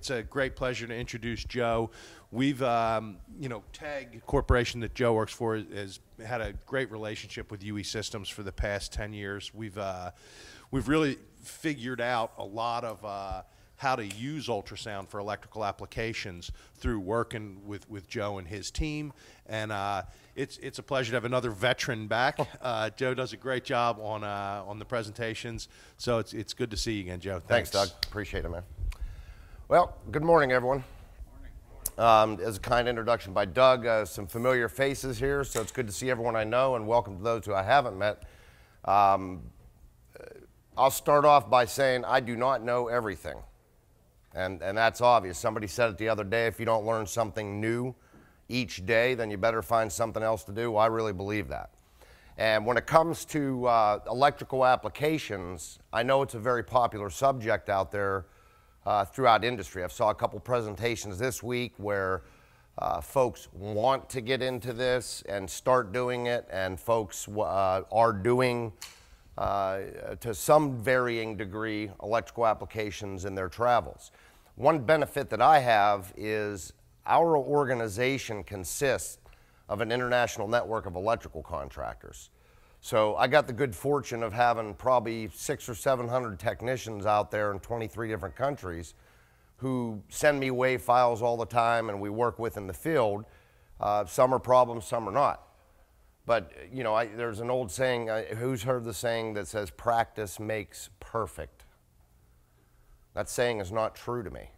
It's a great pleasure to introduce Joe. We've, um, you know, TAG Corporation that Joe works for has had a great relationship with UE Systems for the past 10 years. We've, uh, we've really figured out a lot of uh, how to use ultrasound for electrical applications through working with, with Joe and his team. And uh, it's, it's a pleasure to have another veteran back. Uh, Joe does a great job on, uh, on the presentations. So it's, it's good to see you again, Joe. Thanks, Doug. Appreciate it, man. Well, good morning, everyone. Um, as a kind introduction by Doug, uh, some familiar faces here, so it's good to see everyone I know, and welcome to those who I haven't met. Um, I'll start off by saying I do not know everything, and, and that's obvious. Somebody said it the other day if you don't learn something new each day, then you better find something else to do. Well, I really believe that. And when it comes to uh, electrical applications, I know it's a very popular subject out there uh, throughout industry. I've saw a couple presentations this week where uh, folks want to get into this and start doing it, and folks uh, are doing, uh, to some varying degree, electrical applications in their travels. One benefit that I have is our organization consists of an international network of electrical contractors. So I got the good fortune of having probably six or 700 technicians out there in 23 different countries who send me WAV files all the time and we work with in the field. Uh, some are problems, some are not. But, you know, I, there's an old saying, uh, who's heard the saying that says practice makes perfect? That saying is not true to me.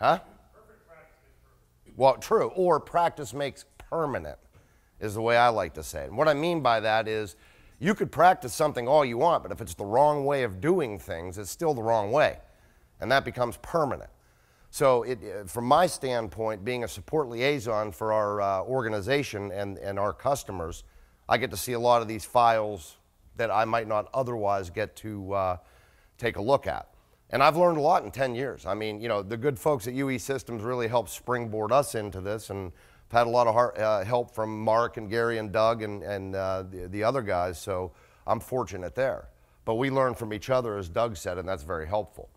Huh? Well, true. Or practice makes permanent is the way I like to say it. And what I mean by that is you could practice something all you want, but if it's the wrong way of doing things, it's still the wrong way. And that becomes permanent. So, it, uh, from my standpoint, being a support liaison for our uh, organization and, and our customers, I get to see a lot of these files that I might not otherwise get to uh, take a look at. And I've learned a lot in 10 years. I mean, you know, the good folks at UE Systems really helped springboard us into this, and had a lot of heart, uh, help from Mark and Gary and Doug and, and uh, the, the other guys, so I'm fortunate there. But we learn from each other, as Doug said, and that's very helpful.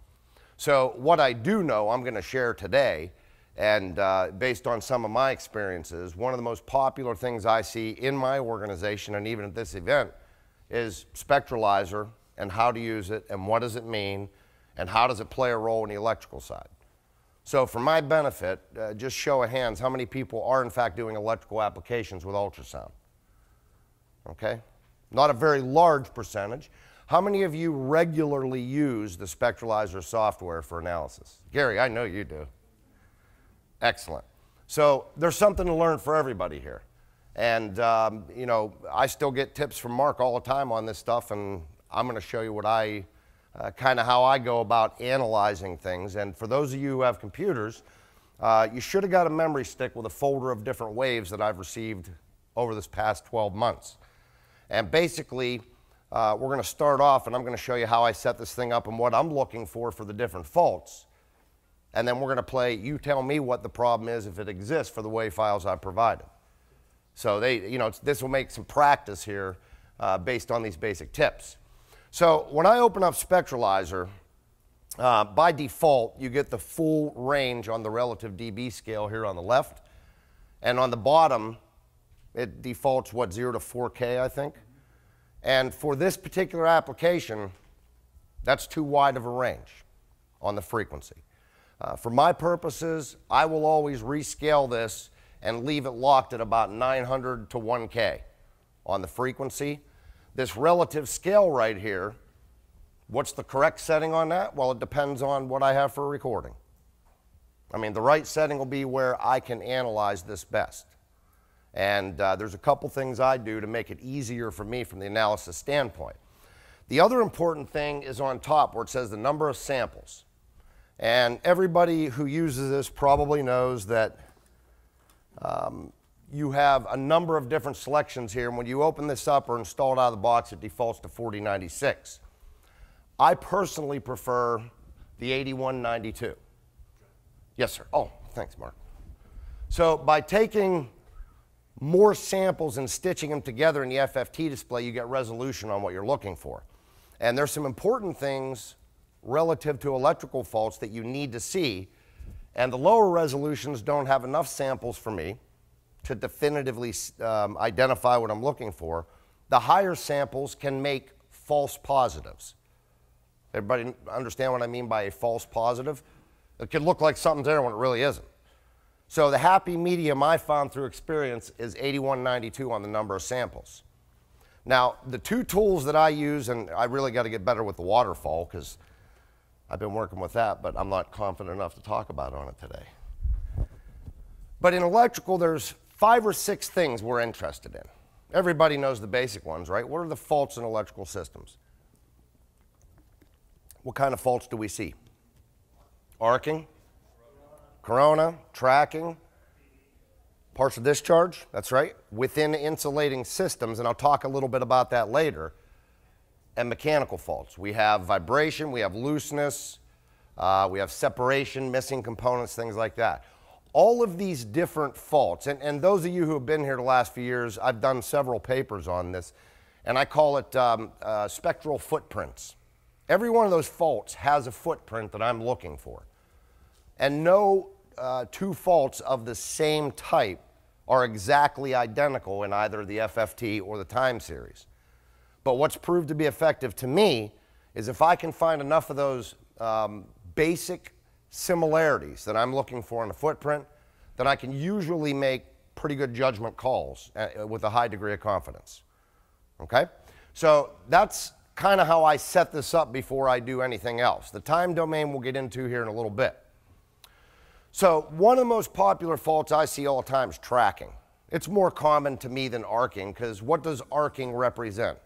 So, what I do know, I'm going to share today, and uh, based on some of my experiences, one of the most popular things I see in my organization and even at this event is spectralizer and how to use it and what does it mean and how does it play a role in the electrical side. So for my benefit, uh, just show of hands, how many people are in fact doing electrical applications with ultrasound? Okay? Not a very large percentage. How many of you regularly use the Spectralizer software for analysis? Gary, I know you do. Excellent. So there's something to learn for everybody here. And, um, you know, I still get tips from Mark all the time on this stuff, and I'm going to show you what I uh, kind of how I go about analyzing things. And for those of you who have computers, uh, you should have got a memory stick with a folder of different waves that I've received over this past 12 months. And basically, uh, we're going to start off and I'm going to show you how I set this thing up and what I'm looking for for the different faults. And then we're going to play, you tell me what the problem is if it exists for the wave files I've provided. So they, you know, this will make some practice here uh, based on these basic tips. So when I open up Spectralizer, uh, by default, you get the full range on the relative dB scale here on the left. And on the bottom, it defaults, what, 0 to 4K, I think? And for this particular application, that's too wide of a range on the frequency. Uh, for my purposes, I will always rescale this and leave it locked at about 900 to 1K on the frequency this relative scale right here, what's the correct setting on that? Well, it depends on what I have for recording. I mean, the right setting will be where I can analyze this best. And uh, there's a couple things I do to make it easier for me from the analysis standpoint. The other important thing is on top where it says the number of samples. And everybody who uses this probably knows that um, you have a number of different selections here. And when you open this up or install it out of the box, it defaults to 4096. I personally prefer the 8192. Yes, sir. Oh, thanks, Mark. So by taking more samples and stitching them together in the FFT display, you get resolution on what you're looking for. And there's some important things relative to electrical faults that you need to see. And the lower resolutions don't have enough samples for me to definitively um, identify what I'm looking for. The higher samples can make false positives. Everybody understand what I mean by a false positive? It could look like something's there when it really isn't. So the happy medium I found through experience is 8192 on the number of samples. Now, the two tools that I use, and I really got to get better with the waterfall because I've been working with that, but I'm not confident enough to talk about on it today. But in electrical, there's five or six things we're interested in. Everybody knows the basic ones, right? What are the faults in electrical systems? What kind of faults do we see? Arcing, corona, tracking, partial discharge, that's right, within insulating systems, and I'll talk a little bit about that later, and mechanical faults. We have vibration, we have looseness, uh, we have separation, missing components, things like that. All of these different faults, and, and those of you who have been here the last few years, I've done several papers on this, and I call it um, uh, spectral footprints. Every one of those faults has a footprint that I'm looking for. And no uh, two faults of the same type are exactly identical in either the FFT or the time series. But what's proved to be effective to me is if I can find enough of those um, basic similarities that I'm looking for in a footprint, then I can usually make pretty good judgment calls uh, with a high degree of confidence. Okay? So that's kind of how I set this up before I do anything else. The time domain we'll get into here in a little bit. So one of the most popular faults I see all the time is tracking. It's more common to me than arcing because what does arcing represent?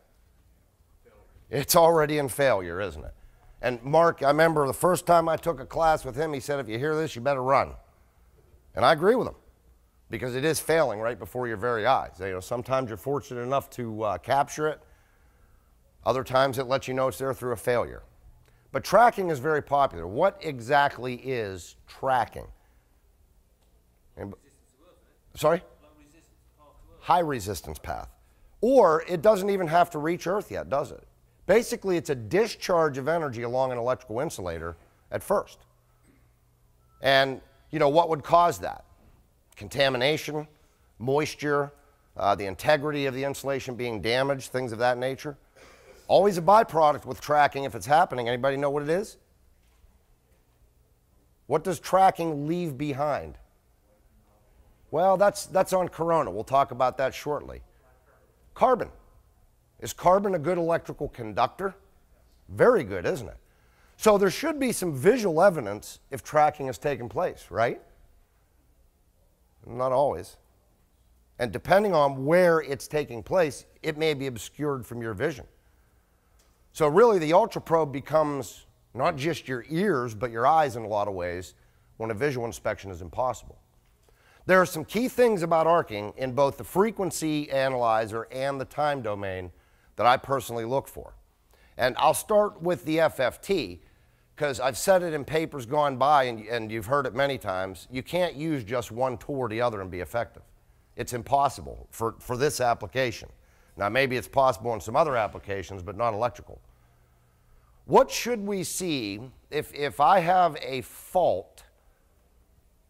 It's already in failure, isn't it? And Mark, I remember the first time I took a class with him, he said, if you hear this, you better run. And I agree with him because it is failing right before your very eyes. You know, sometimes you're fortunate enough to uh, capture it. Other times it lets you know it's there through a failure. But tracking is very popular. What exactly is tracking? Sorry? High resistance path. Or it doesn't even have to reach Earth yet, does it? Basically, it's a discharge of energy along an electrical insulator at first. And, you know, what would cause that? Contamination, moisture, uh, the integrity of the insulation being damaged, things of that nature. Always a byproduct with tracking if it's happening. Anybody know what it is? What does tracking leave behind? Well, that's, that's on corona. We'll talk about that shortly. Carbon. Is carbon a good electrical conductor? Very good, isn't it? So there should be some visual evidence if tracking has taken place, right? Not always. And depending on where it's taking place, it may be obscured from your vision. So really the ultra probe becomes not just your ears, but your eyes in a lot of ways when a visual inspection is impossible. There are some key things about arcing in both the frequency analyzer and the time domain that I personally look for. And I'll start with the FFT because I've said it in papers gone by and, and you've heard it many times. You can't use just one tool or the other and be effective. It's impossible for, for this application. Now, maybe it's possible in some other applications, but not electrical. What should we see if, if I have a fault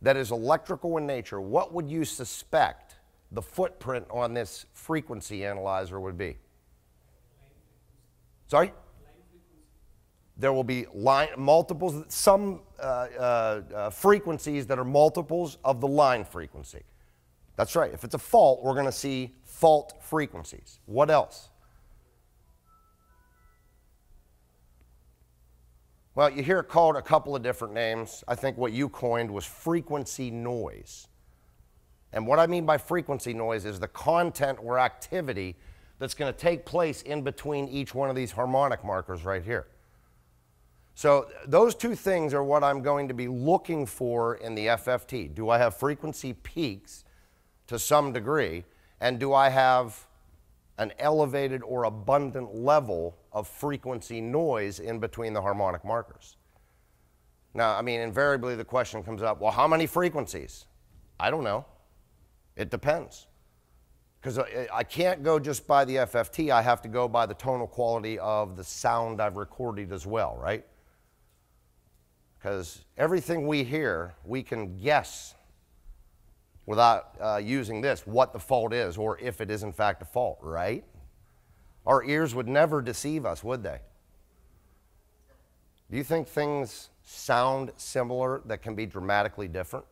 that is electrical in nature? What would you suspect the footprint on this frequency analyzer would be? Sorry? There will be line, multiples, some uh, uh, uh, frequencies that are multiples of the line frequency. That's right. If it's a fault, we're going to see fault frequencies. What else? Well, you hear it called a couple of different names. I think what you coined was frequency noise. And what I mean by frequency noise is the content or activity that's going to take place in between each one of these harmonic markers right here. So those two things are what I'm going to be looking for in the FFT. Do I have frequency peaks to some degree? And do I have an elevated or abundant level of frequency noise in between the harmonic markers? Now, I mean, invariably the question comes up, well, how many frequencies? I don't know. It depends. Because I can't go just by the FFT, I have to go by the tonal quality of the sound I've recorded as well, right? because everything we hear, we can guess without uh, using this what the fault is or if it is in fact a fault, right? Our ears would never deceive us, would they? Do you think things sound similar that can be dramatically different?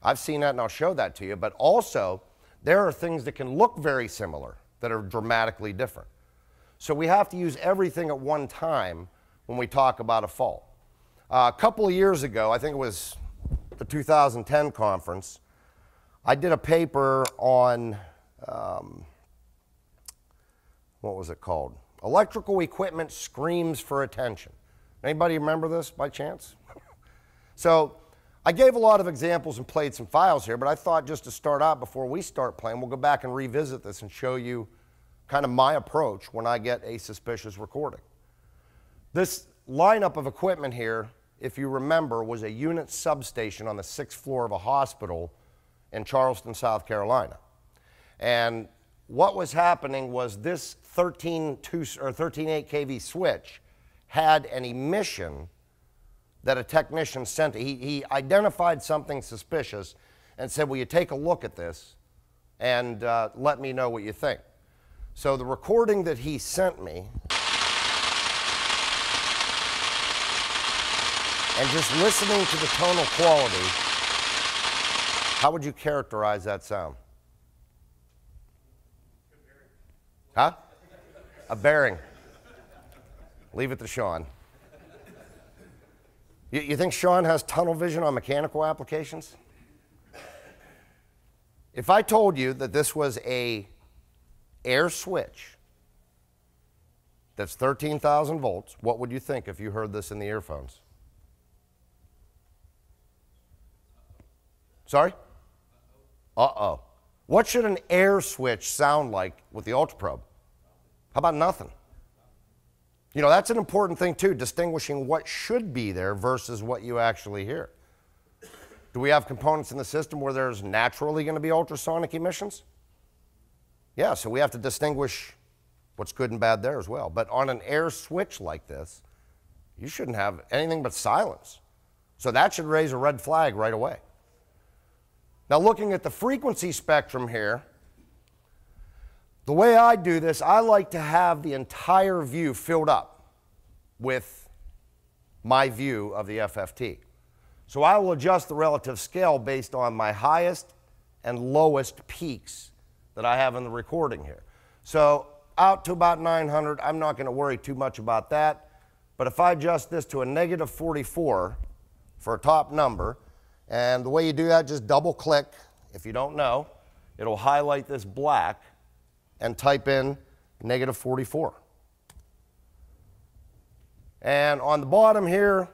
I've seen that and I'll show that to you, but also there are things that can look very similar that are dramatically different. So we have to use everything at one time when we talk about a fault. Uh, a couple of years ago, I think it was the 2010 conference, I did a paper on um, what was it called? Electrical equipment screams for attention. Anybody remember this by chance? so I gave a lot of examples and played some files here, but I thought just to start out before we start playing, we'll go back and revisit this and show you kind of my approach when I get a suspicious recording. This lineup of equipment here, if you remember, was a unit substation on the sixth floor of a hospital in Charleston, South Carolina. And what was happening was this 13 2, or 13.8 kV switch had an emission that a technician sent. He, he identified something suspicious and said, Will you take a look at this and uh, let me know what you think? So the recording that he sent me, and just listening to the tonal quality, how would you characterize that sound? Huh? A bearing. Leave it to Sean. You, you think Sean has tunnel vision on mechanical applications? If I told you that this was a air switch that's 13,000 volts, what would you think if you heard this in the earphones? Sorry? Uh oh. What should an air switch sound like with the ultra probe? How about nothing? You know, that's an important thing too, distinguishing what should be there versus what you actually hear. Do we have components in the system where there's naturally going to be ultrasonic emissions? Yeah, so we have to distinguish what's good and bad there as well. But on an air switch like this, you shouldn't have anything but silence. So that should raise a red flag right away. Now, looking at the frequency spectrum here, the way I do this, I like to have the entire view filled up with my view of the FFT. So I will adjust the relative scale based on my highest and lowest peaks that I have in the recording here. So out to about 900, I'm not going to worry too much about that. But if I adjust this to a negative 44 for a top number, and the way you do that, just double click. If you don't know, it'll highlight this black and type in negative 44. And on the bottom here,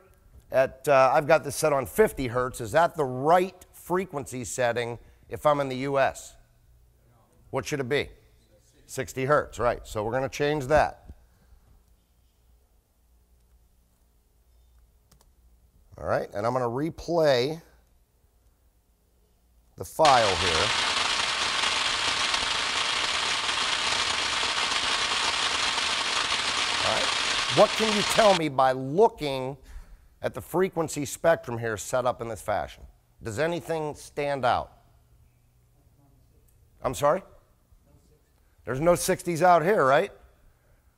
at uh, I've got this set on 50 hertz. Is that the right frequency setting if I'm in the US? What should it be? 60 hertz, right. So we're going to change that. All right, and I'm going to replay the file here. All right. What can you tell me by looking at the frequency spectrum here set up in this fashion? Does anything stand out? I'm sorry? There's no 60s out here, right?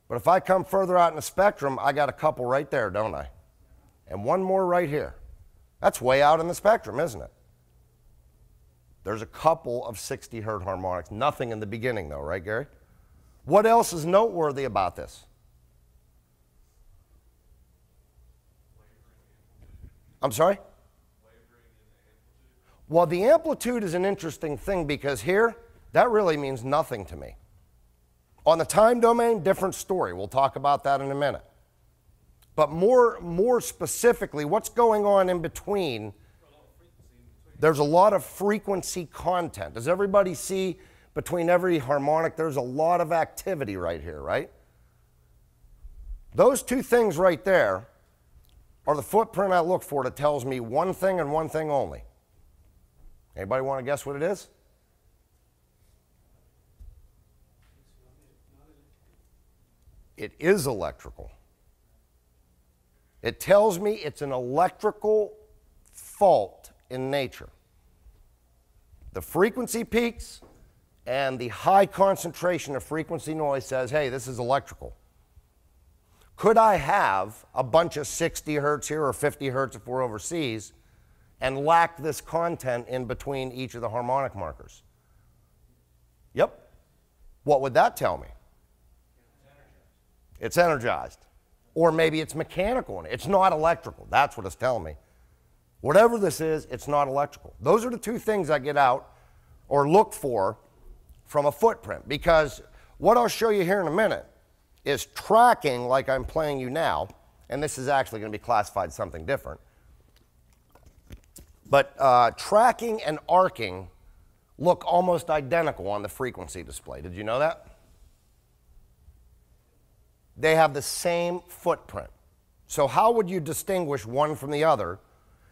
But if I come further out in the spectrum, I got a couple right there, don't I? And one more right here. That's way out in the spectrum, isn't it? There's a couple of 60 hertz harmonics. Nothing in the beginning, though, right, Gary? What else is noteworthy about this? I'm sorry? Well, the amplitude is an interesting thing because here, that really means nothing to me. On the time domain, different story. We'll talk about that in a minute. But more, more specifically, what's going on in between? There's a lot of frequency content. Does everybody see between every harmonic, there's a lot of activity right here, right? Those two things right there are the footprint I look for that tells me one thing and one thing only. Anybody want to guess what it is? It is electrical. It tells me it's an electrical fault in nature. The frequency peaks and the high concentration of frequency noise says, hey, this is electrical. Could I have a bunch of 60 hertz here or 50 hertz if we're overseas and lack this content in between each of the harmonic markers? Yep. What would that tell me? It's energized. Or maybe it's mechanical. And it's not electrical. That's what it's telling me. Whatever this is, it's not electrical. Those are the two things I get out or look for from a footprint because what I'll show you here in a minute is tracking like I'm playing you now, and this is actually going to be classified something different. But uh, tracking and arcing look almost identical on the frequency display. Did you know that? They have the same footprint. So, how would you distinguish one from the other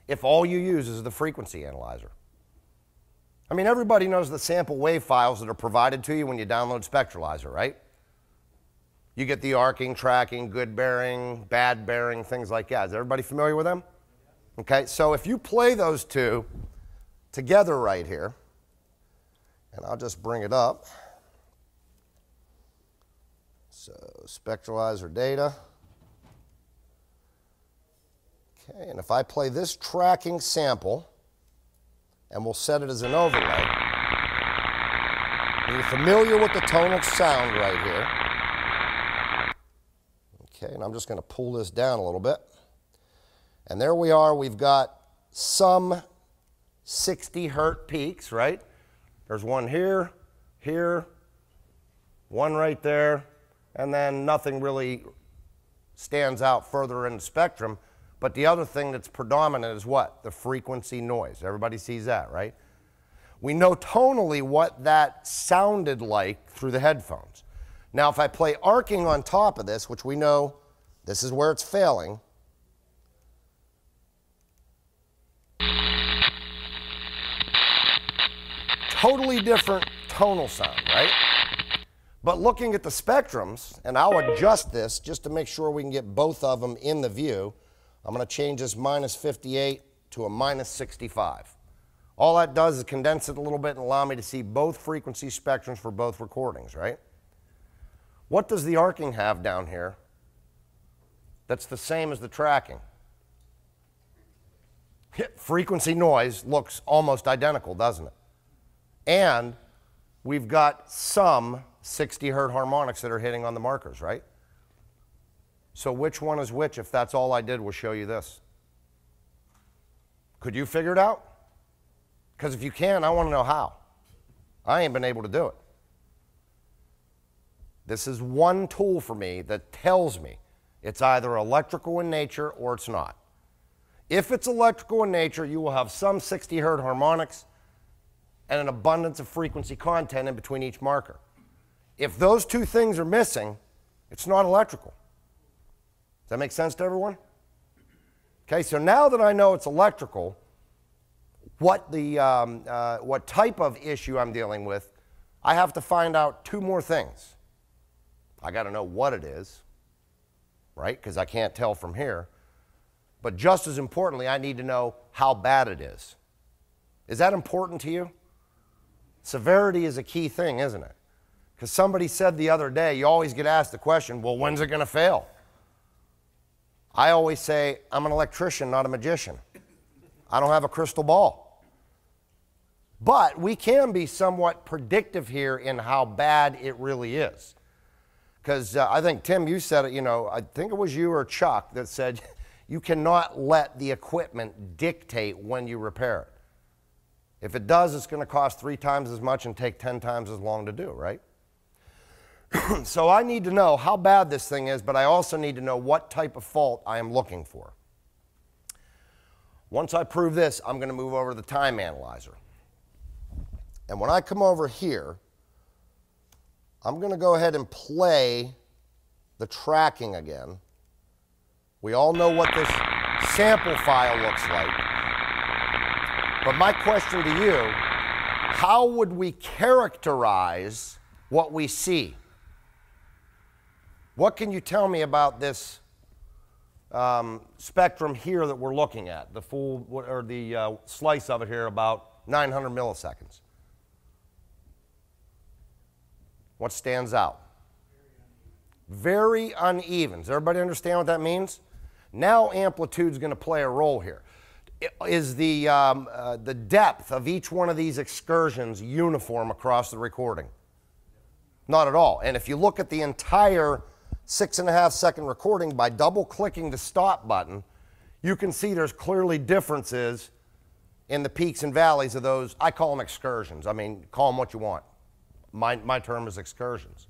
if all you use is the frequency analyzer? I mean, everybody knows the sample wave files that are provided to you when you download Spectralizer, right? You get the arcing, tracking, good bearing, bad bearing, things like that. Is everybody familiar with them? Okay, so if you play those two together right here, and I'll just bring it up. So, spectralizer data. Okay, and if I play this tracking sample, and we'll set it as an overlay. You're familiar with the tonal sound right here. Okay, and I'm just going to pull this down a little bit. And there we are. We've got some 60 hertz peaks, right? There's one here, here, one right there, and then nothing really stands out further in the spectrum. But the other thing that's predominant is what? The frequency noise. Everybody sees that, right? We know tonally what that sounded like through the headphones. Now, if I play arcing on top of this, which we know this is where it's failing, totally different tonal sound, right? But looking at the spectrums, and I'll adjust this just to make sure we can get both of them in the view. I'm going to change this minus 58 to a minus 65. All that does is condense it a little bit and allow me to see both frequency spectrums for both recordings, right? What does the arcing have down here that's the same as the tracking? Frequency noise looks almost identical, doesn't it? And we've got some 60 hertz harmonics that are hitting on the markers, right? So which one is which if that's all I did was show you this? Could you figure it out? Because if you can, I want to know how. I ain't been able to do it. This is one tool for me that tells me it's either electrical in nature or it's not. If it's electrical in nature, you will have some 60 hertz harmonics and an abundance of frequency content in between each marker. If those two things are missing, it's not electrical. Does that make sense to everyone? Okay, so now that I know it's electrical, what, the, um, uh, what type of issue I'm dealing with, I have to find out two more things. I got to know what it is, right? Because I can't tell from here. But just as importantly, I need to know how bad it is. Is that important to you? Severity is a key thing, isn't it? Because somebody said the other day, you always get asked the question, well, when's it going to fail? I always say, I'm an electrician, not a magician. I don't have a crystal ball. But we can be somewhat predictive here in how bad it really is. Because uh, I think, Tim, you said it, you know, I think it was you or Chuck that said you cannot let the equipment dictate when you repair it. If it does, it's going to cost three times as much and take 10 times as long to do, right? so I need to know how bad this thing is, but I also need to know what type of fault I am looking for. Once I prove this, I'm going to move over to the time analyzer. And when I come over here, I'm going to go ahead and play the tracking again. We all know what this sample file looks like. But my question to you, how would we characterize what we see? What can you tell me about this um, spectrum here that we're looking at, the full or the uh, slice of it here, about 900 milliseconds. What stands out? Very uneven. Does everybody understand what that means? Now amplitude is going to play a role here. Is the, um, uh, the depth of each one of these excursions uniform across the recording? Not at all. And if you look at the entire six and a half second recording by double clicking the stop button, you can see there's clearly differences in the peaks and valleys of those. I call them excursions. I mean, call them what you want. My, my term is excursions.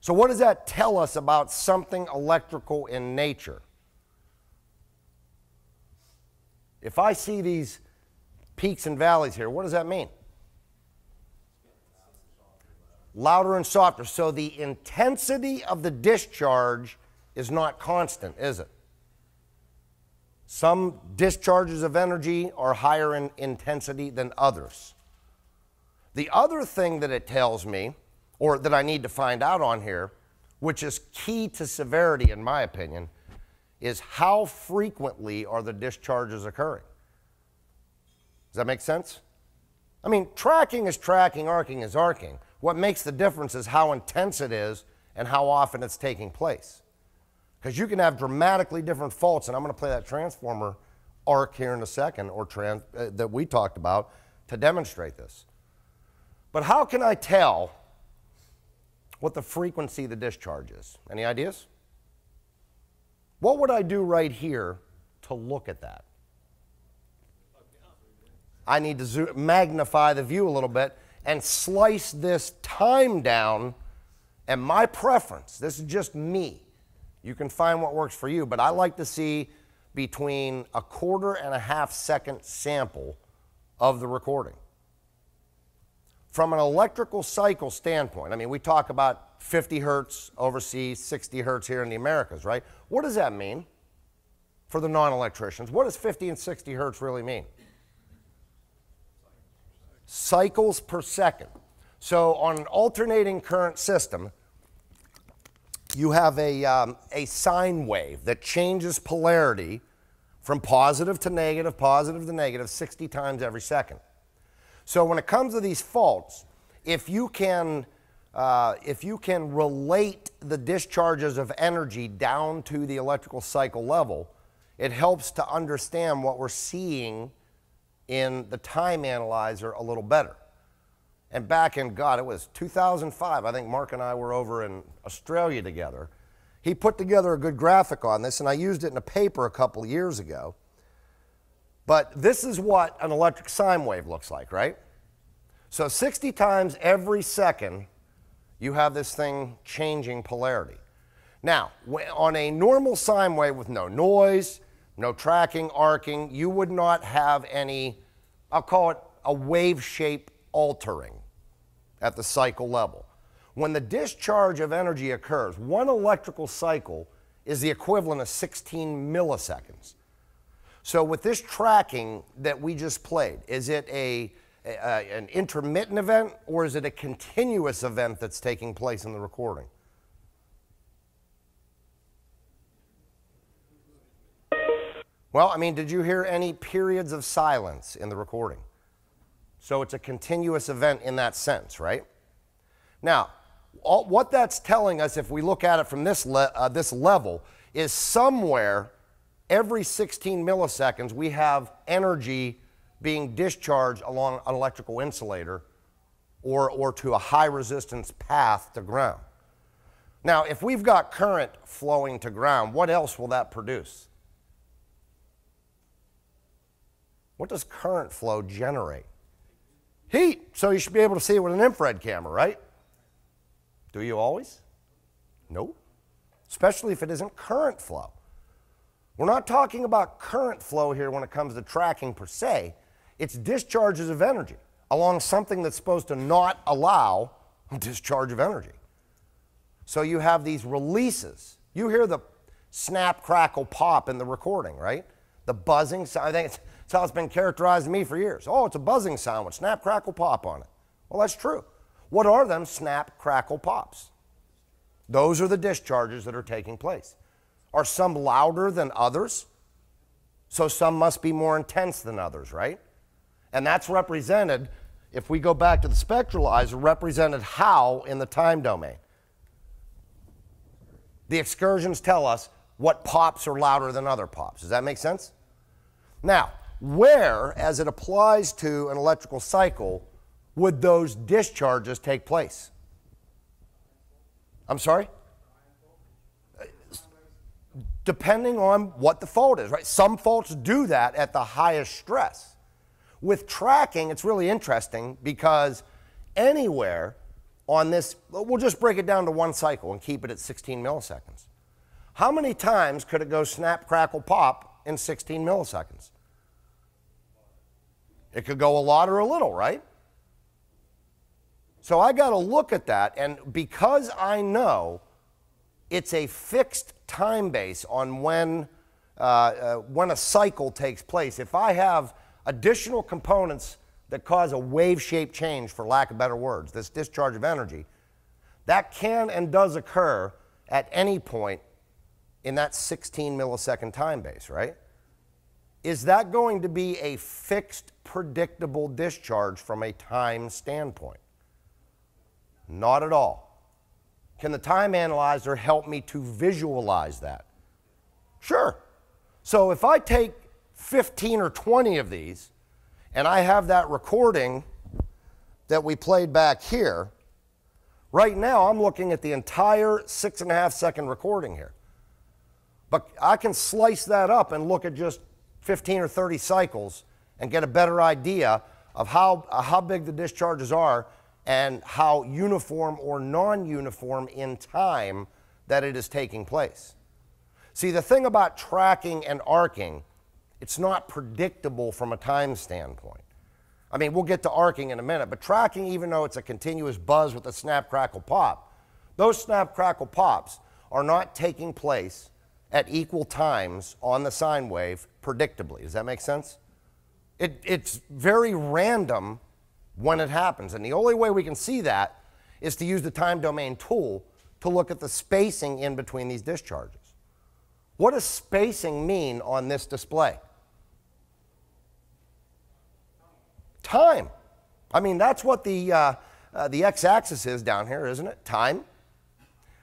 So, what does that tell us about something electrical in nature? If I see these peaks and valleys here, what does that mean? Louder and softer. So the intensity of the discharge is not constant, is it? Some discharges of energy are higher in intensity than others. The other thing that it tells me, or that I need to find out on here, which is key to severity in my opinion, is how frequently are the discharges occurring? Does that make sense? I mean, tracking is tracking, arcing is arcing. What makes the difference is how intense it is and how often it's taking place. Because you can have dramatically different faults, and I'm going to play that transformer arc here in a second, or trans, uh, that we talked about to demonstrate this. But how can I tell what the frequency of the discharge is? Any ideas? What would I do right here to look at that? I need to magnify the view a little bit and slice this time down. And my preference, this is just me, you can find what works for you, but I like to see between a quarter and a half second sample of the recording. From an electrical cycle standpoint, I mean, we talk about 50 hertz overseas, 60 hertz here in the Americas, right? What does that mean for the non electricians? What does 50 and 60 hertz really mean? Cycles per second. So, on an alternating current system, you have a, um, a sine wave that changes polarity from positive to negative, positive to negative 60 times every second. So when it comes to these faults, if you can, uh, if you can relate the discharges of energy down to the electrical cycle level, it helps to understand what we're seeing in the time analyzer a little better. And back in, God, it was 2005, I think Mark and I were over in Australia together. He put together a good graphic on this, and I used it in a paper a couple years ago. But this is what an electric sine wave looks like, right? So 60 times every second, you have this thing changing polarity. Now, on a normal sine wave with no noise, no tracking, arcing, you would not have any, I'll call it a wave shape altering at the cycle level. When the discharge of energy occurs, one electrical cycle is the equivalent of 16 milliseconds. So with this tracking that we just played, is it a, a, an intermittent event or is it a continuous event that's taking place in the recording? Well, I mean, did you hear any periods of silence in the recording? So it's a continuous event in that sense, right? Now, all, what that's telling us, if we look at it from this, le- uh, this level, is somewhere every 16 milliseconds, we have energy being discharged along an electrical insulator or, or to a high resistance path to ground. Now, if we've got current flowing to ground, what else will that produce? What does current flow generate? Heat. So you should be able to see it with an infrared camera, right? Do you always? Nope. Especially if it isn't current flow. We're not talking about current flow here when it comes to tracking per se. It's discharges of energy along something that's supposed to not allow discharge of energy. So you have these releases. You hear the snap, crackle, pop in the recording, right? The buzzing sound. I think it's, it's how it's been characterized to me for years. Oh, it's a buzzing sound with snap, crackle, pop on it. Well, that's true. What are them snap, crackle, pops? Those are the discharges that are taking place. Are some louder than others? So some must be more intense than others, right? And that's represented, if we go back to the spectralizer, represented how in the time domain. The excursions tell us what pops are louder than other pops. Does that make sense? Now, where, as it applies to an electrical cycle, would those discharges take place? I'm sorry? Depending on what the fault is, right? Some faults do that at the highest stress. With tracking, it's really interesting because anywhere on this, we'll just break it down to one cycle and keep it at 16 milliseconds. How many times could it go snap, crackle, pop in 16 milliseconds? It could go a lot or a little, right? So I got to look at that, and because I know it's a fixed time base on when, uh, uh, when a cycle takes place, if I have additional components that cause a wave shape change, for lack of better words, this discharge of energy, that can and does occur at any point in that 16 millisecond time base, right? Is that going to be a fixed, predictable discharge from a time standpoint? Not at all. Can the time analyzer help me to visualize that? Sure. So if I take 15 or 20 of these and I have that recording that we played back here, right now I'm looking at the entire six and a half second recording here. But I can slice that up and look at just 15 or 30 cycles and get a better idea of how, how big the discharges are and how uniform or non uniform in time that it is taking place. See, the thing about tracking and arcing, it's not predictable from a time standpoint. I mean, we'll get to arcing in a minute, but tracking, even though it's a continuous buzz with a snap, crackle, pop, those snap, crackle, pops are not taking place at equal times on the sine wave predictably. Does that make sense? It, it's very random when it happens. And the only way we can see that is to use the time domain tool to look at the spacing in between these discharges. What does spacing mean on this display? Time. I mean, that's what the, uh, uh, the x-axis is down here, isn't it? Time.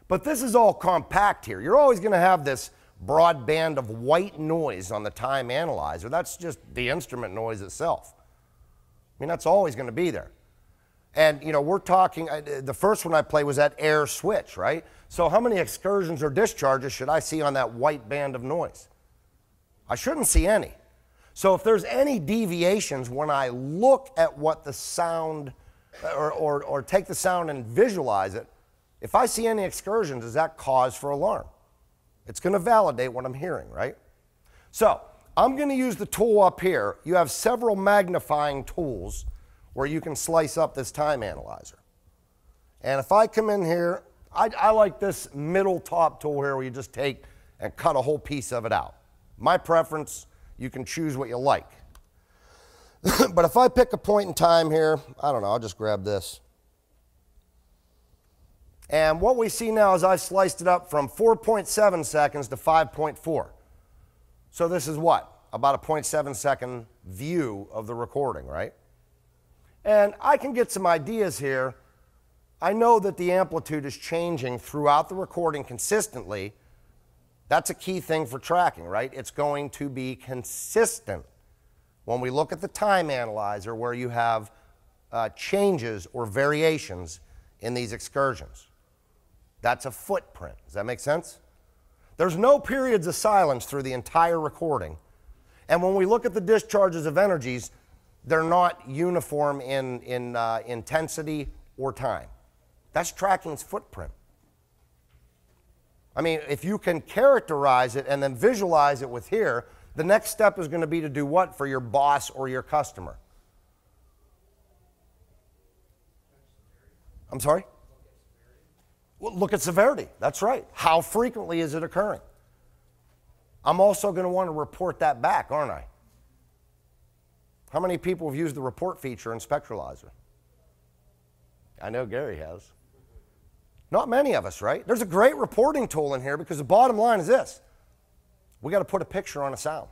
But this is all compact here. You're always going to have this broad band of white noise on the time analyzer. That's just the instrument noise itself. I mean, that's always going to be there. And, you know, we're talking, uh, the first one I played was that air switch, right? So, how many excursions or discharges should I see on that white band of noise? I shouldn't see any. So, if there's any deviations when I look at what the sound, uh, or, or, or take the sound and visualize it, if I see any excursions, is that cause for alarm? It's going to validate what I'm hearing, right? So, I'm going to use the tool up here. You have several magnifying tools where you can slice up this time analyzer. And if I come in here, I, I, like this middle top tool here where you just take and cut a whole piece of it out. My preference, you can choose what you like. but if I pick a point in time here, I don't know, I'll just grab this. And what we see now is I've sliced it up from 4.7 seconds to 5.4. So this is what? About a 0.7 second view of the recording, right? And I can get some ideas here. I know that the amplitude is changing throughout the recording consistently. That's a key thing for tracking, right? It's going to be consistent. When we look at the time analyzer where you have uh, changes or variations in these excursions, that's a footprint. Does that make sense? There's no periods of silence through the entire recording. And when we look at the discharges of energies, they're not uniform in, in uh, intensity or time. That's tracking's footprint. I mean, if you can characterize it and then visualize it with here, the next step is going to be to do what for your boss or your customer? I'm sorry? Well, look at severity. That's right. How frequently is it occurring? I'm also going to want to report that back, aren't I? How many people have used the report feature in Spectralizer? I know Gary has. Not many of us, right? There's a great reporting tool in here because the bottom line is this we got to put a picture on a sound.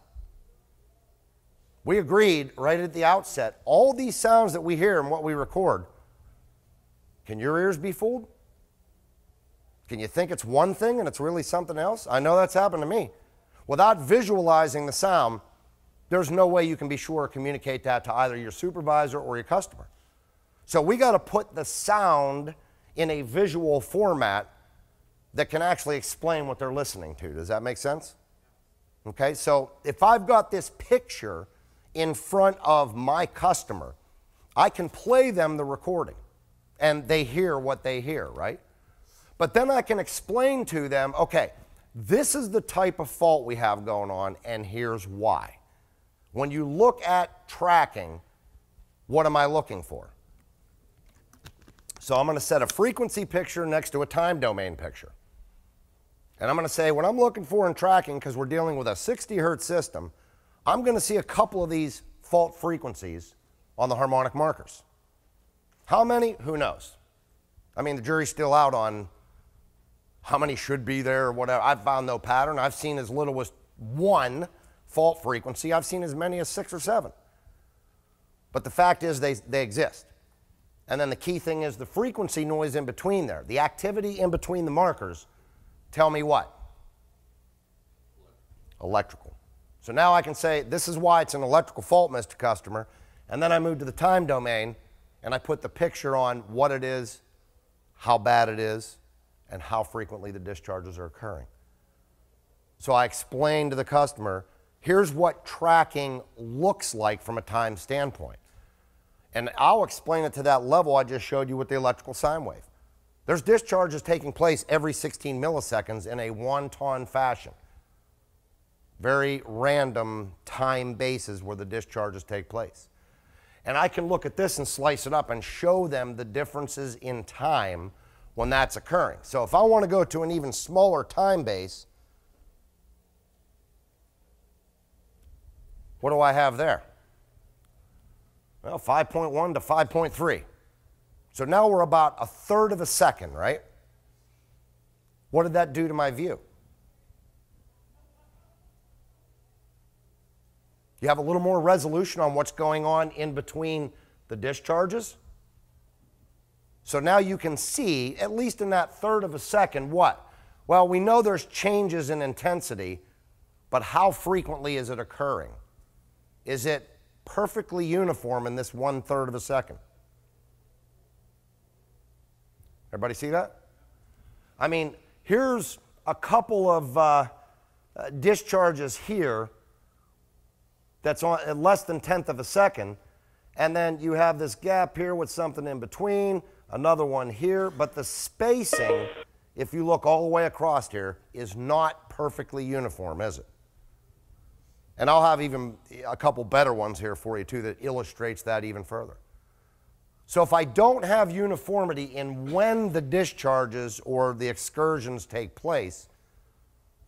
We agreed right at the outset all these sounds that we hear and what we record, can your ears be fooled? Can you think it's one thing and it's really something else? I know that's happened to me. Without visualizing the sound, there's no way you can be sure or communicate that to either your supervisor or your customer. So we got to put the sound in a visual format that can actually explain what they're listening to. Does that make sense? Okay, so if I've got this picture in front of my customer, I can play them the recording and they hear what they hear, right? But then I can explain to them, okay, this is the type of fault we have going on, and here's why. When you look at tracking, what am I looking for? So I'm going to set a frequency picture next to a time domain picture. And I'm going to say, what I'm looking for in tracking, because we're dealing with a 60 hertz system, I'm going to see a couple of these fault frequencies on the harmonic markers. How many? Who knows? I mean, the jury's still out on how many should be there or whatever. I've found no pattern. I've seen as little as one fault frequency, I've seen as many as six or seven. But the fact is, they, they exist. And then the key thing is the frequency noise in between there, the activity in between the markers, tell me what? Electrical. So now I can say, this is why it's an electrical fault, Mr. Customer. And then I move to the time domain and I put the picture on what it is, how bad it is, and how frequently the discharges are occurring. So I explain to the customer here's what tracking looks like from a time standpoint. And I'll explain it to that level I just showed you with the electrical sine wave. There's discharges taking place every 16 milliseconds in a one-ton fashion. Very random time bases where the discharges take place. And I can look at this and slice it up and show them the differences in time when that's occurring. So if I want to go to an even smaller time base, what do I have there? Well, 5.1 to 5.3. So now we're about a third of a second, right? What did that do to my view? You have a little more resolution on what's going on in between the discharges. So now you can see, at least in that third of a second, what? Well, we know there's changes in intensity, but how frequently is it occurring? Is it perfectly uniform in this one third of a second? Everybody see that? I mean, here's a couple of uh, uh, discharges here that's on less than tenth of a second. And then you have this gap here with something in between, another one here, but the spacing, if you look all the way across here, is not perfectly uniform, is it? And I'll have even a couple better ones here for you too that illustrates that even further. So if I don't have uniformity in when the discharges or the excursions take place,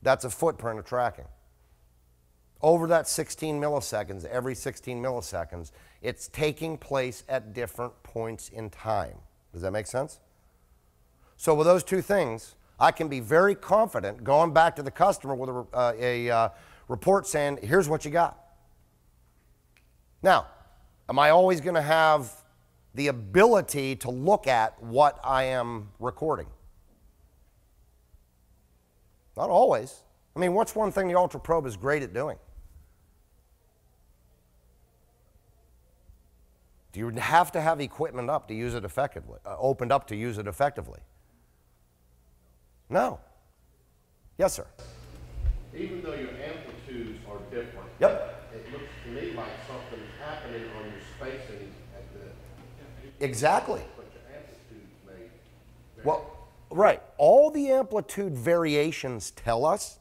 that's a footprint of tracking over that 16 milliseconds, every 16 milliseconds, it's taking place at different points in time. Does that make sense? So, with those two things, I can be very confident going back to the customer with a, uh, a uh, report saying, here's what you got. Now, am I always going to have the ability to look at what I am recording? Not always. I mean, what's one thing the Ultra Probe is great at doing? You would have to have equipment up to use it effectively, uh, opened up to use it effectively? No. Yes, sir. Even though your amplitudes are different. Yep. It looks to me like something's happening on your spacing at the, Exactly. but your amplitudes may. vary. Well, right. All the amplitude variations tell us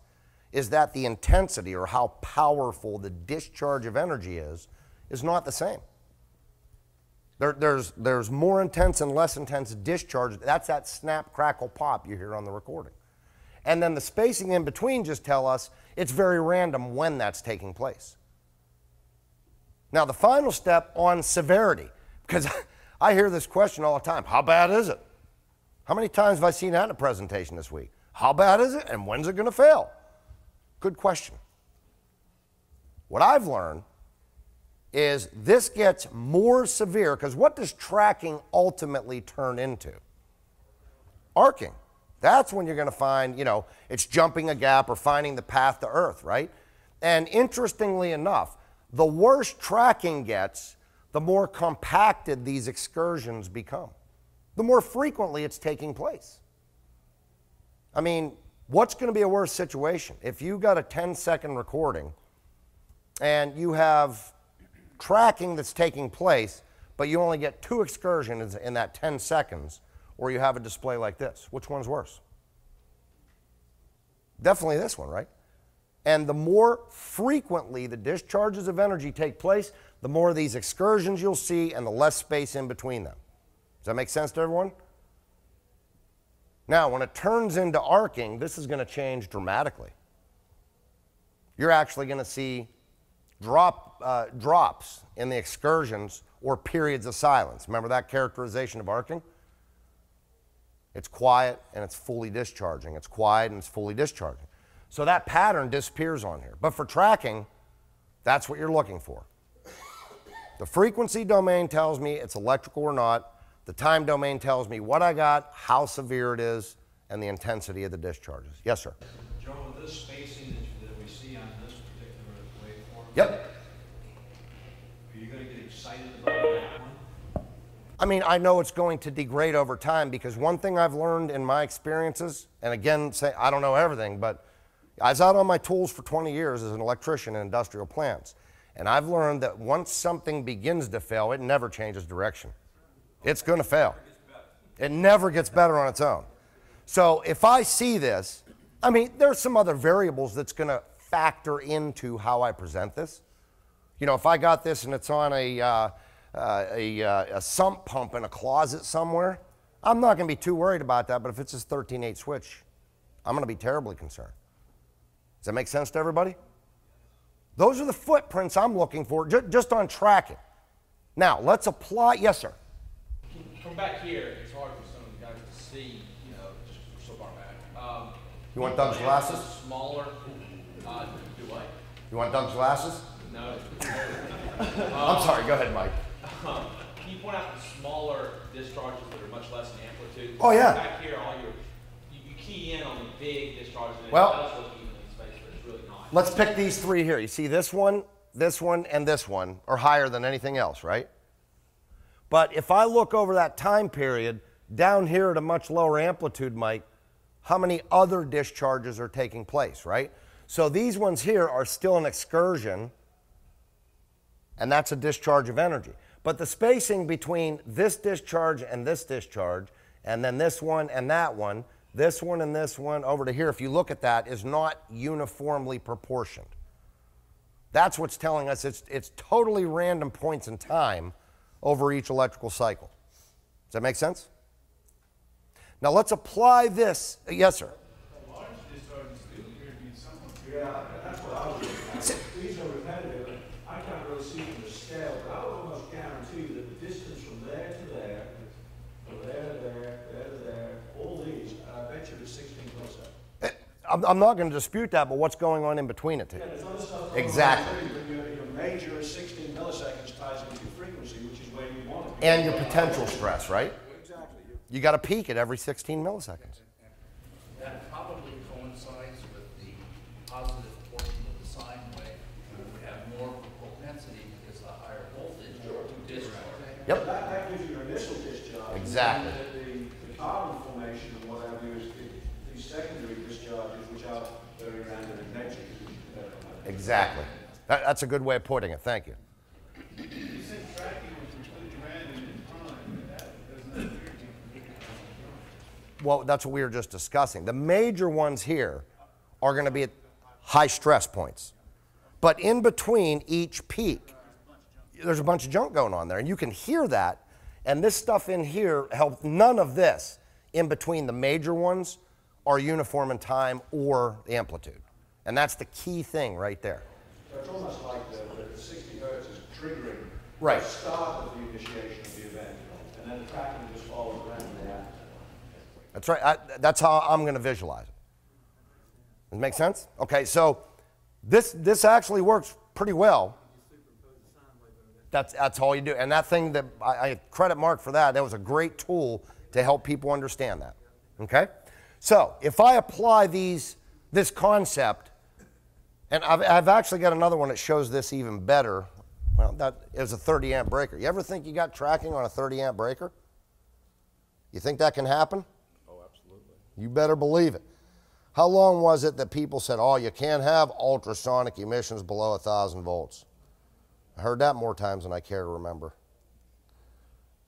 is that the intensity or how powerful the discharge of energy is is not the same. There, there's, there's more intense and less intense discharge. That's that snap, crackle, pop you hear on the recording. And then the spacing in between just tell us it's very random when that's taking place. Now, the final step on severity, because I hear this question all the time how bad is it? How many times have I seen that in a presentation this week? How bad is it and when's it going to fail? Good question. What I've learned is this gets more severe because what does tracking ultimately turn into? Arcing. That's when you're going to find, you know, it's jumping a gap or finding the path to Earth, right? And interestingly enough, the worse tracking gets, the more compacted these excursions become, the more frequently it's taking place. I mean, what's going to be a worse situation? If you got a 10 second recording and you have tracking that's taking place, but you only get two excursions in that 10 seconds, or you have a display like this. Which one's worse? Definitely this one, right? And the more frequently the discharges of energy take place, the more of these excursions you'll see and the less space in between them. Does that make sense to everyone? Now, when it turns into arcing, this is going to change dramatically. You're actually going to see drop, uh, drops in the excursions or periods of silence. Remember that characterization of arcing? It's quiet and it's fully discharging. It's quiet and it's fully discharging. So that pattern disappears on here. But for tracking, that's what you're looking for. The frequency domain tells me it's electrical or not. The time domain tells me what I got, how severe it is, and the intensity of the discharges. Yes, sir. This spacing that, that we see on this particular waveform. Yep. Are you gonna get excited about that one? I mean, I know it's going to degrade over time because one thing I've learned in my experiences, and again, say I don't know everything, but I was out on my tools for 20 years as an electrician in industrial plants, and I've learned that once something begins to fail, it never changes direction. It's going to fail. It never gets better on its own. So if I see this, I mean, there's some other variables that's going to factor into how I present this. You know, if I got this and it's on a, uh, uh, a, uh, a sump pump in a closet somewhere, I'm not going to be too worried about that. But if it's this 13.8 switch, I'm going to be terribly concerned. Does that make sense to everybody? Those are the footprints I'm looking for ju- just on tracking. Now, let's apply. Yes, sir. From back here, it's hard for some of the guys to see, you know, just so far back. Um, You want Doug's glasses? Smaller, uh, do what? You want Doug's glasses? No. I'm sorry. Go ahead, Mike. Um, Can you point out the smaller discharges that are much less in amplitude? Oh, yeah. Back here, all your, you, you key in on the big discharges, and it Well- does look evenly spaced, but it's really not. Let's pick these three here. You see this one, this one, and this one are higher than anything else, right? But if I look over that time period, down here at a much lower amplitude, Mike, how many other discharges are taking place, right? So these ones here are still an excursion, and that's a discharge of energy. But the spacing between this discharge and this discharge, and then this one and that one, this one and this one over to here, if you look at that, is not uniformly proportioned. That's what's telling us it's, it's totally random points in time over each electrical cycle. Does that make sense? Now let's apply this. Yes, sir. Yeah, that's what I was looking at. These are repetitive, and I can't really see from the scale, but I would almost guarantee that the distance from there to there, from there to there, there to there, all these, I bet you it's sixteen milliseconds. I'm, I'm not going to dispute that, but what's going on in between it two? There's other stuff Exactly. your, your major sixteen milliseconds ties into your frequency, which is where you want it. And your potential stress, right? Exactly. You- You got to peak at every 16 milliseconds. That probably coincides with the positive portion of the sine wave. We have more propensity because the higher voltage to discharge. Yep. That, that gives you your initial discharge. Exactly. And then The, the carbon formation and what have you is the, these secondary discharges, which are very random in nature. which is better than that. Exactly. That, that's a good way of putting it. Thank you. Well, that's what we were just discussing. The major ones here are going to be at high stress points. But in between each peak, there's a bunch of junk going on there. And you can hear that. And this stuff in here helps. None of this in between the major ones are uniform in time or amplitude. And that's the key thing right there. So it's almost like the, the- the sixty hertz is triggering Right. the start of the initiation of the event, and then the tracking just follows randomly after. That's right. I, that's how I'm going to visualize it. Does it make sense? Okay, so this, this actually works pretty well. That's, that's all you do. And that thing that I, I credit Mark for that, that was a great tool to help people understand that. Okay? So if I apply these, this concept, and I've, I've actually got another one that shows this even better. Well, that is a 30 amp breaker. You ever think you got tracking on a 30 amp breaker? You think that can happen? Oh, absolutely. You better believe it. How long was it that people said, oh, you can't have ultrasonic emissions below 1,000 volts? I heard that more times than I care to remember.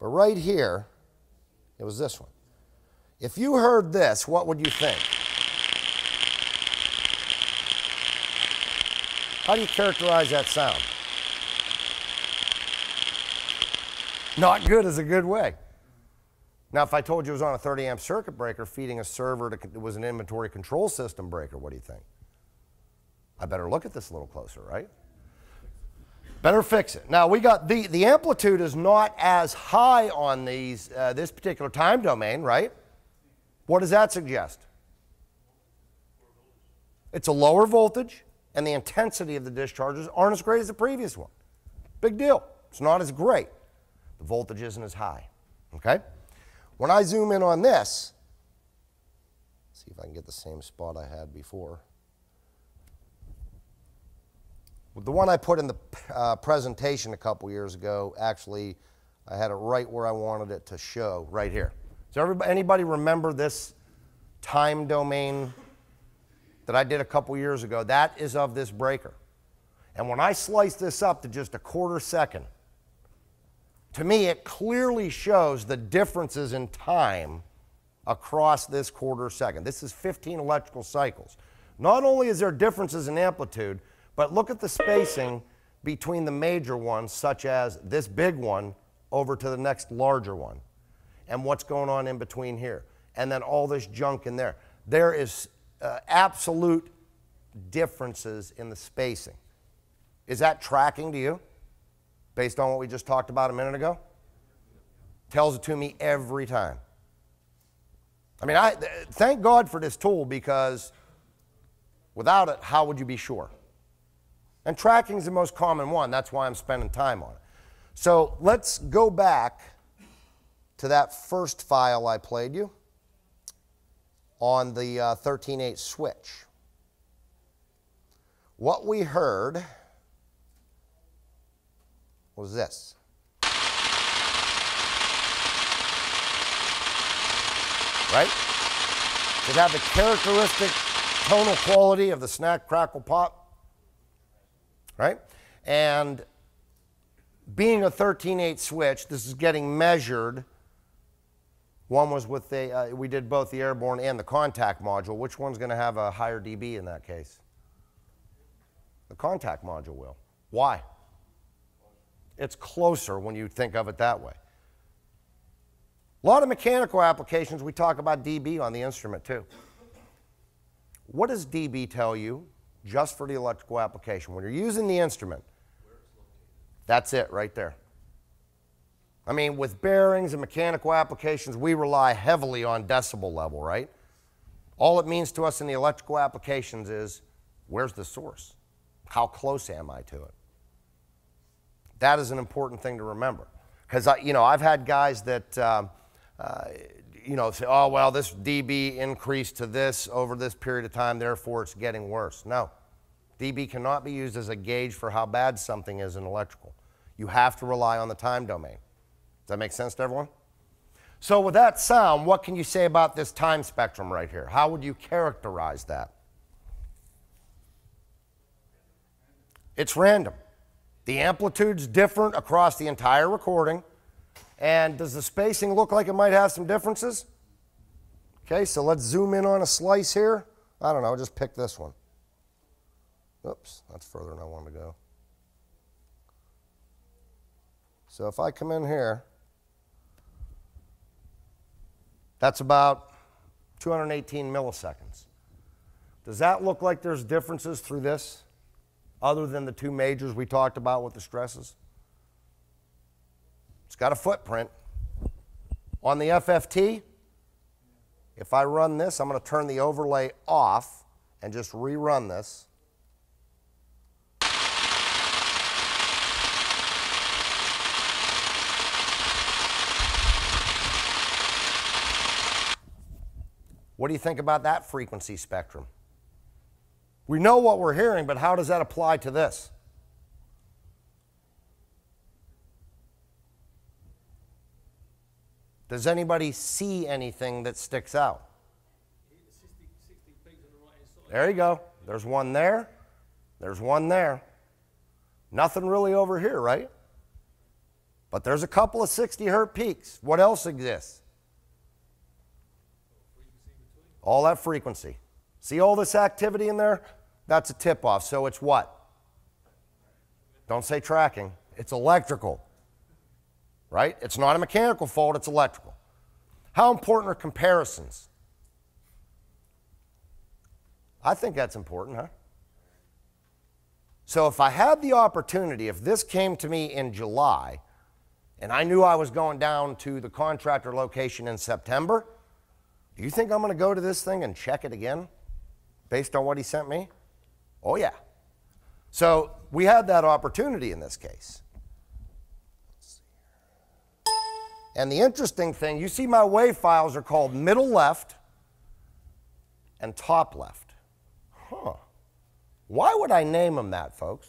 But right here, it was this one. If you heard this, what would you think? How do you characterize that sound? Not good is a good way. Now, if I told you it was on a 30 amp circuit breaker feeding a server to, it was an inventory control system breaker, what do you think? I better look at this a little closer, right? Better fix it. Now we got the the amplitude is not as high on these uh, this particular time domain, right? What does that suggest? It's a lower voltage, and the intensity of the discharges aren't as great as the previous one. Big deal. It's not as great. The voltage isn't as high. Okay. When I zoom in on this, see if I can get the same spot I had before. The one I put in the uh, presentation a couple years ago, actually, I had it right where I wanted it to show, right here. Does everybody, anybody remember this time domain that I did a couple years ago? That is of this breaker. And when I slice this up to just a quarter second, to me, it clearly shows the differences in time across this quarter second. This is 15 electrical cycles. Not only is there differences in amplitude, but look at the spacing between the major ones, such as this big one over to the next larger one, and what's going on in between here, and then all this junk in there. There is uh, absolute differences in the spacing. Is that tracking to you? based on what we just talked about a minute ago? Tells it to me every time. I mean, I thank God for this tool because without it, how would you be sure? And tracking is the most common one. That's why I'm spending time on it. So let's go back to that first file I played you on the uh, 13.8 switch. What we heard was this. Right? It had the characteristic tonal quality of the snack, crackle, pop. Right? And being a 13.8 switch, this is getting measured. One was with the, uh, we did both the airborne and the contact module. Which one's going to have a higher dB in that case? The contact module will. Why? It's closer when you think of it that way. A lot of mechanical applications, we talk about dB on the instrument too. What does dB tell you just for the electrical application? When you're using the instrument, that's it right there. I mean, with bearings and mechanical applications, we rely heavily on decibel level, right? All it means to us in the electrical applications is where's the source? How close am I to it? That is an important thing to remember. Because, you know, I've had guys that, um, uh, you know, say, oh, well, this dB increased to this over this period of time, therefore it's getting worse. No. dB cannot be used as a gauge for how bad something is in electrical. You have to rely on the time domain. Does that make sense to everyone? So, with that sound, what can you say about this time spectrum right here? How would you characterize that? It's random. The amplitude's different across the entire recording. And does the spacing look like it might have some differences? Okay, so let's zoom in on a slice here. I don't know, just pick this one. Oops, that's further than I wanted to go. So if I come in here, that's about 218 milliseconds. Does that look like there's differences through this? other than the two majors we talked about with the stresses? It's got a footprint. On the FFT, if I run this, I'm going to turn the overlay off and just rerun this. What do you think about that frequency spectrum? We know what we're hearing, but how does that apply to this? Does anybody see anything that sticks out? There you go. There's one there. There's one there. Nothing really over here, right? But there's a couple of 60 hertz peaks. What else exists? All that frequency. See all this activity in there? That's a tip off. So it's what? Don't say tracking. It's electrical. Right? It's not a mechanical fault, it's electrical. How important are comparisons? I think that's important, huh? So if I had the opportunity, if this came to me in July, and I knew I was going down to the contractor location in September, do you think I'm going to go to this thing and check it again based on what he sent me? Oh, yeah. So we had that opportunity in this case. And the interesting thing, you see my wave files are called middle left and top left. Huh. Why would I name them that, folks?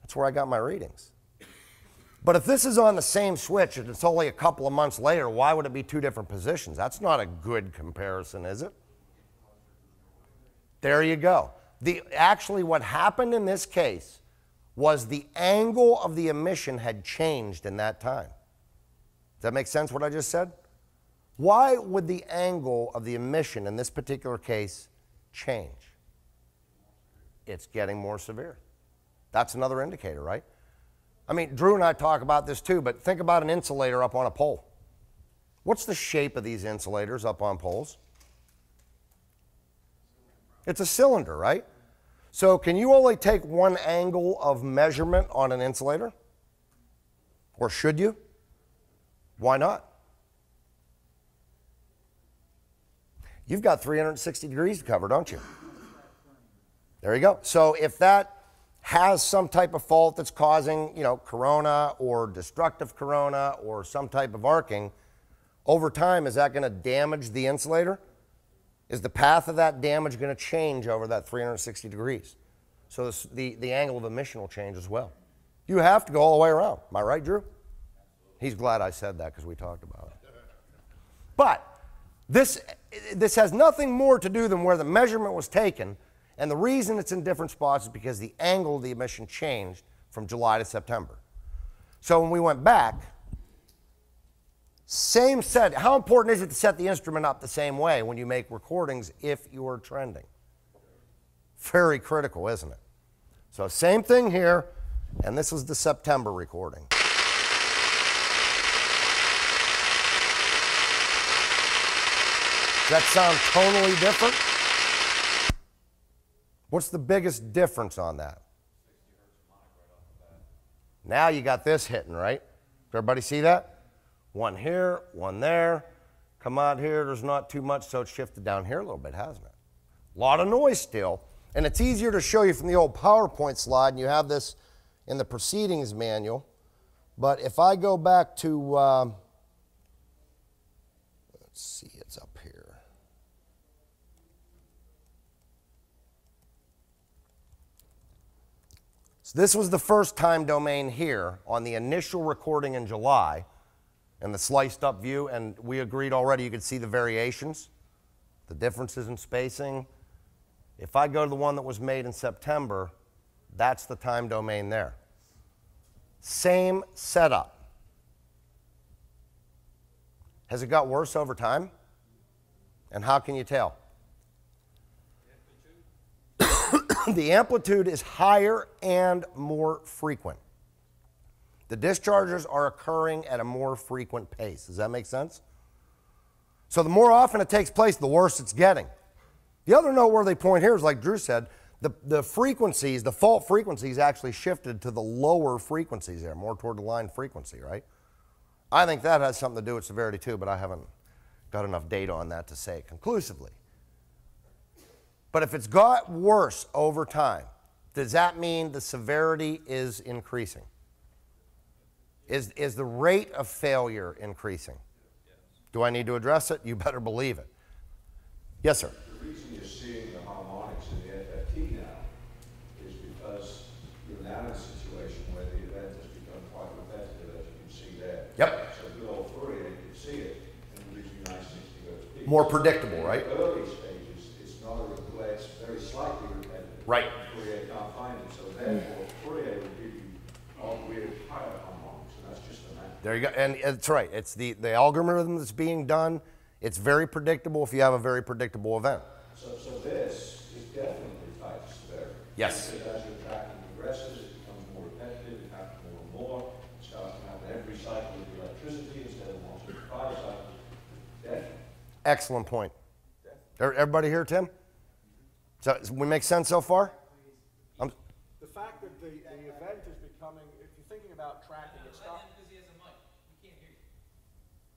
That's where I got my readings. But if this is on the same switch and it's only a couple of months later, why would it be two different positions? That's not a good comparison, is it? There you go. The, actually, what happened in this case was the angle of the emission had changed in that time. Does that make sense what I just said? Why would the angle of the emission in this particular case change? It's getting more severe. That's another indicator, right? I mean, Drew and I talk about this too, but think about an insulator up on a pole. What's the shape of these insulators up on poles? It's a cylinder, right? So, can you only take one angle of measurement on an insulator? Or should you? Why not? You've got 360 degrees to cover, don't you? There you go. So, if that has some type of fault that's causing, you know, corona or destructive corona or some type of arcing, over time, is that going to damage the insulator? Is the path of that damage going to change over that 360 degrees? So this, the, the angle of emission will change as well. You have to go all the way around. Am I right, Drew? He's glad I said that because we talked about it. But this, this has nothing more to do than where the measurement was taken. And the reason it's in different spots is because the angle of the emission changed from July to September. So when we went back, same set. How important is it to set the instrument up the same way when you make recordings if you're trending? Very critical, isn't it? So same thing here, and this was the September recording. Does that sound totally different? What's the biggest difference on that? Now you got this hitting, right? Everybody see that? One here, one there. Come out here, there's not too much, so it's shifted down here a little bit, hasn't it? A lot of noise still. And it's easier to show you from the old PowerPoint slide, and you have this in the proceedings manual. But if I go back to, um, let's see, it's up here. So this was the first time domain here on the initial recording in July and the sliced up view, and we agreed already you could see the variations, the differences in spacing. If I go to the one that was made in September, that's the time domain there. Same setup. Has it got worse over time? And how can you tell? the amplitude is higher and more frequent. The discharges are occurring at a more frequent pace. Does that make sense? So the more often it takes place, the worse it's getting. The other noteworthy point here is, like Drew said, the, the frequencies, the fault frequencies actually shifted to the lower frequencies there, more toward the line frequency, right? I think that has something to do with severity too, but I haven't got enough data on that to say conclusively. But if it's got worse over time, does that mean the severity is increasing? Is, is the rate of failure increasing? Do I need to address it? You better believe it. Yes, sir. The reason you're seeing the harmonics in the FFT now is because you're now in a situation where the event has become quite repetitive, as you can see there. Yep. So good old Fourier, you can see it, and it gives you nice 60 hertz peaks. More predictable, right? Early stages, it's not a, well, it's very slightly repetitive. Right. Fourier can't find it, so therefore Fourier will give you weird higher harmonics, and that's just the math. There you go. And it's right. It's the, the algorithm that's being done. It's very predictable if you have a very predictable event. So, so this is definitely to severity. Yes. Because as your tracking progresses, it becomes more repetitive, it happens more and more, it starts to happen every cycle of electricity instead of once every five cycles. Definitely. Excellent point. Er- Everybody here, Tim? So we make sense so far? I'm, The fact that the, the event is becoming, if you're thinking about tracking, it's not.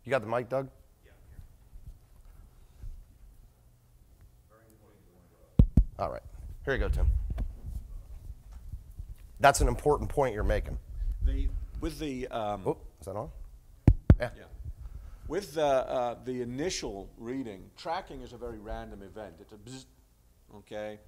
you got the mic, Doug? Yeah. All right. Here you go, Tim. That's an important point you're making. The, with the, um, Oh, is that on? Yeah. yeah. With the, uh, the initial reading, tracking is a very random event. It's a bzz, okay?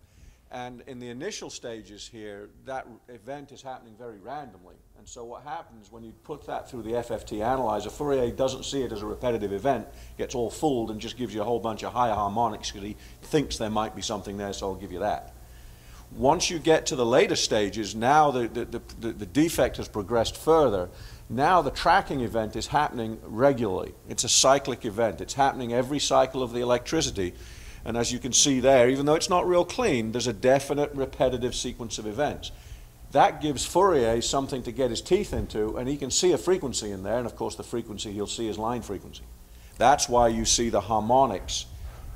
And in the initial stages here, that event is happening very randomly. And so what happens when you put that through the FFT analyzer, Fourier doesn't see it as a repetitive event, gets all fooled and just gives you a whole bunch of higher harmonics because he thinks there might be something there, so I'll give you that. Once you get to the later stages, now the, the, the, the, the defect has progressed further. Now the tracking event is happening regularly. It's a cyclic event. It's happening every cycle of the electricity. And as you can see there, even though it's not real clean, there's a definite repetitive sequence of events. That gives Fourier something to get his teeth into, and he can see a frequency in there, and of course the frequency he'll see is line frequency. That's why you see the harmonics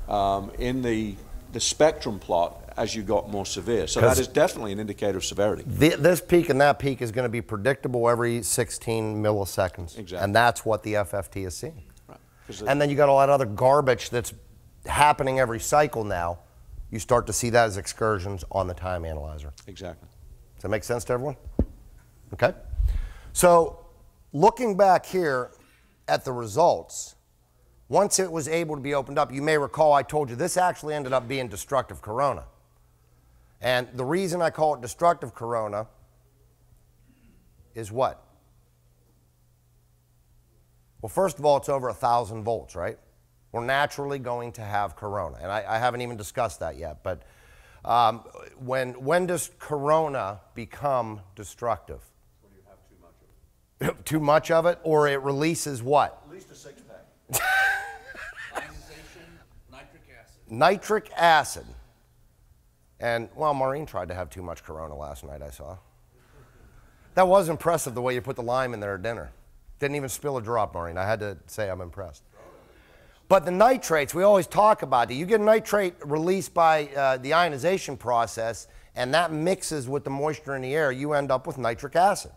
um, in the, the spectrum plot as you got more severe. So that is definitely an indicator of severity. Th- this peak and that peak is going to be predictable every 16 milliseconds. Exactly. And that's what the FFT is seeing. Right. the- And then you got all that other garbage that's happening every cycle now. You start to see that as excursions on the time analyzer. exactly. Does that make sense to everyone? Okay. So, looking back here at the results, once it was able to be opened up, you may recall I told you this actually ended up being destructive corona. And the reason I call it destructive corona is what? Well, first of all, it's over a thousand volts, right? We're naturally going to have corona, and I, I haven't even discussed that yet. But um, when when does corona become destructive? When you have too much of it. too much of it, or it releases what? At least a six pack. Nitric acid. Nitric acid. And well, Maureen tried to have too much corona last night. I saw. That was impressive the way you put the lime in there at dinner. Didn't even spill a drop, Maureen. I had to say I'm impressed. But the nitrates, we always talk about it. You get a nitrate released by uh, the ionization process, and that mixes with the moisture in the air, you end up with nitric acid.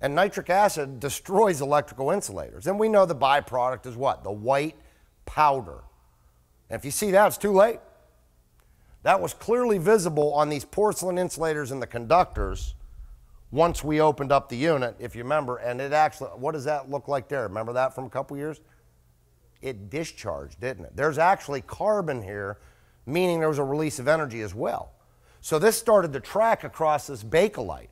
And nitric acid destroys electrical insulators. And we know the byproduct is what? The white powder. And if you see that, it's too late. That was clearly visible on these porcelain insulators and the conductors once we opened up the unit, if you remember. And it actually, what does that look like there? Remember that from a couple years? It discharged, didn't it? There's actually carbon here, meaning there was a release of energy as well. So this started to track across this bakelite.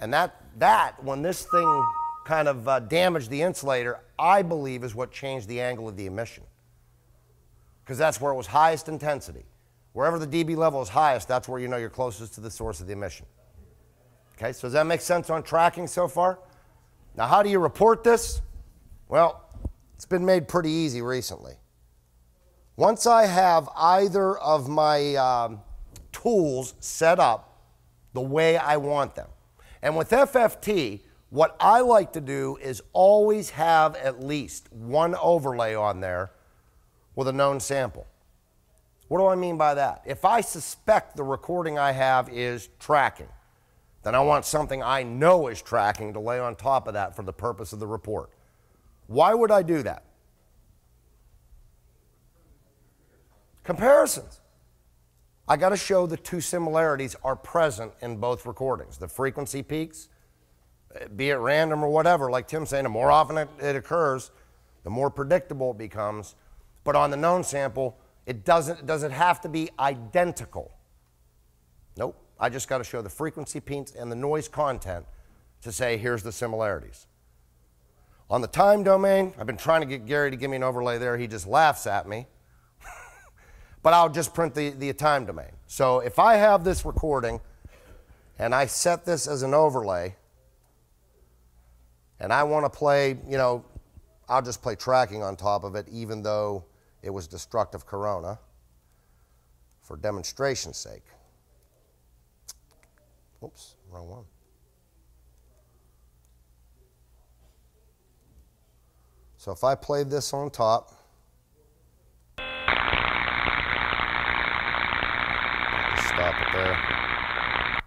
And that, that when this thing kind of uh, damaged the insulator, I believe is what changed the angle of the emission. Because that's where it was highest intensity. Wherever the dB level is highest, that's where you know you're closest to the source of the emission. Okay, so does that make sense on tracking so far? Now, how do you report this? Well, it's been made pretty easy recently. Once I have either of my um, tools set up the way I want them, and with FFT, what I like to do is always have at least one overlay on there with a known sample. What do I mean by that? If I suspect the recording I have is tracking, then I want something I know is tracking to lay on top of that for the purpose of the report. Why would I do that? Comparisons. I got to show the two similarities are present in both recordings. The frequency peaks, be it random or whatever, like Tim's saying, the more often it, it occurs, the more predictable it becomes. But on the known sample, it doesn't, does it have to be identical? Nope. I just got to show the frequency peaks and the noise content to say here's the similarities. On the time domain, I've been trying to get Gary to give me an overlay there. He just laughs at me. but I'll just print the, the time domain. So if I have this recording and I set this as an overlay and I want to play, you know, I'll just play tracking on top of it even though it was destructive corona for demonstration's sake. Oops, wrong one. So if I play this on top, stop it there.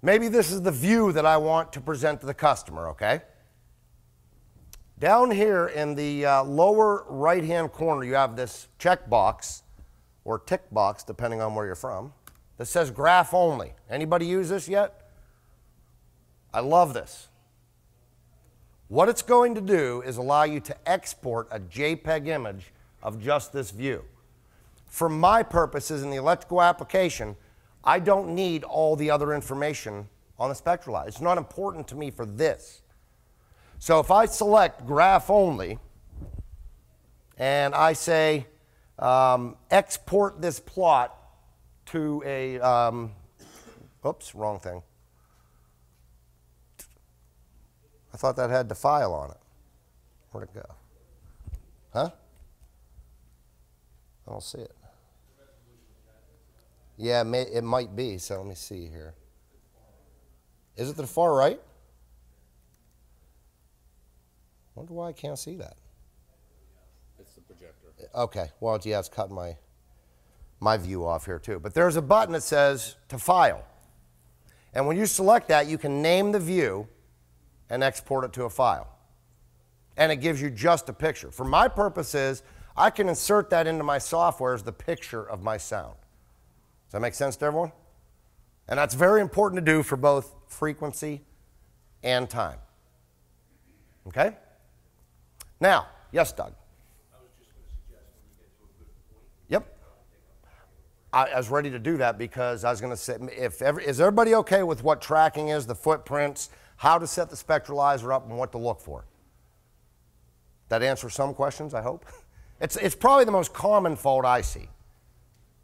Maybe this is the view that I want to present to the customer, okay? Down here in the uh, lower right hand corner, you have this check box or tick box, depending on where you're from, that says graph only. Anybody use this yet? I love this. What it's going to do is allow you to export a JPEG image of just this view. For my purposes in the electrical application, I don't need all the other information on the Spectralyzer. It's not important to me for this. So if I select graph only and I say um, export this plot to a, um, oops, wrong thing. I thought that had the file on it. Where'd it go? Huh? I don't see it. Yeah, it, may, it might be. So let me see here. Is it the far right? Wonder why I can't see that. It's the projector. Okay, well, yeah, it's cutting my, my view off here too. But there's a button that says to file. And when you select that, you can name the view and export it to a file. And it gives you just a picture. For my purposes, I can insert that into my software as the picture of my sound. Does that make sense to everyone? And that's very important to do for both frequency and time. Okay? Now, yes, Doug. I was just gonna suggest when we get to a good point. Yep. I, I was ready to do that because I was going to say, if every, is everybody okay with what tracking is, the footprints, how to set the Spectralyzer up, and what to look for? That answers some questions, I hope. It's, it's probably the most common fault I see,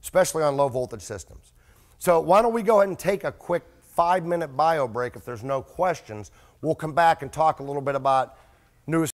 especially on low voltage systems. So why don't we go ahead and take a quick five minute bio break if there's no questions. We'll come back and talk a little bit about newest